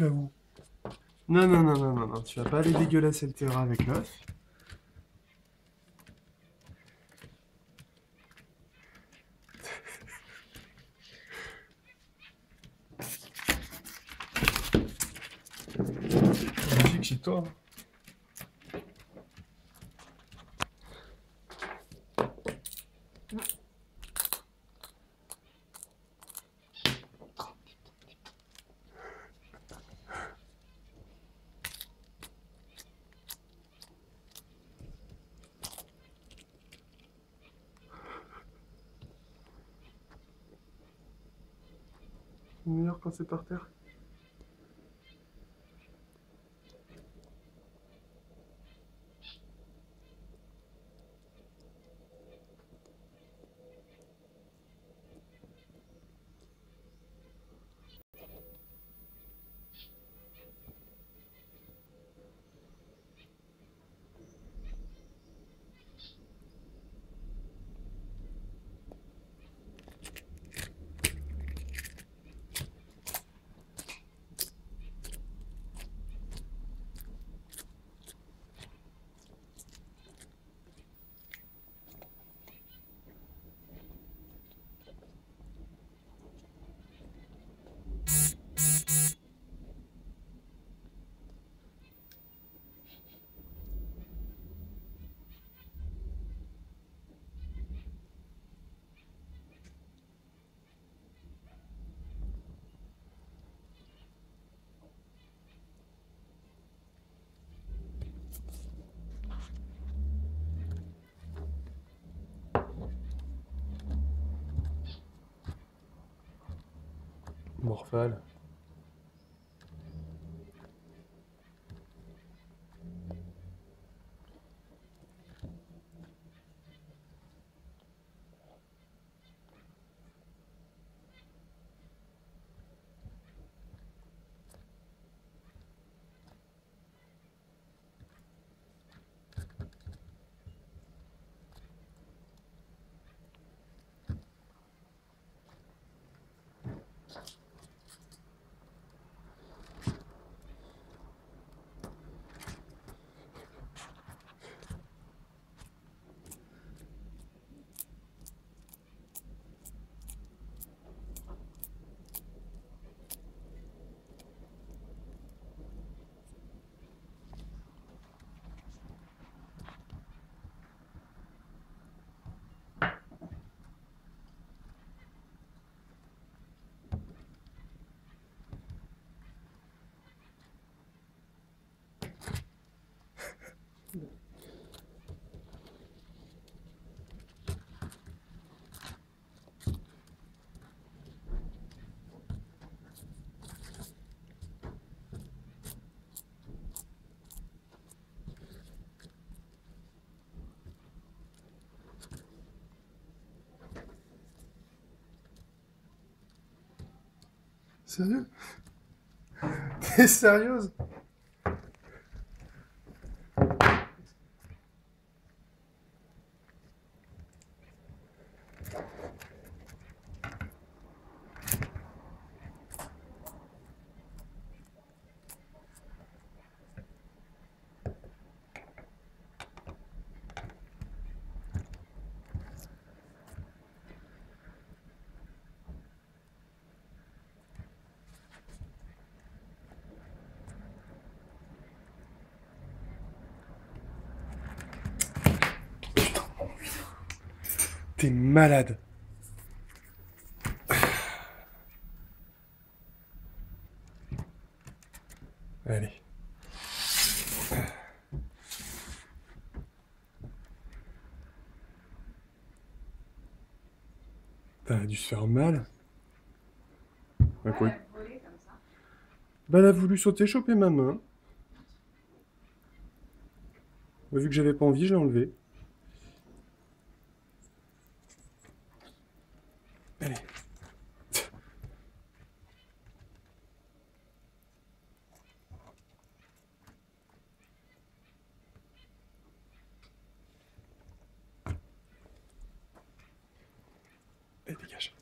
Non, non, non, non, non, non, tu vas pas aller dégueulasser le terrain avec l'œuf. Magique chez toi. C'est meilleur quand c'est par terre. Morphale. Sérieux? T'es sérieuse? T'es malade. Allez. T'as dû se faire mal. Bah quoi Bah elle a voulu sauter, choper ma main. Bah, vu que j'avais pas envie, je l'ai enlevé. Allez. Allez, dégage.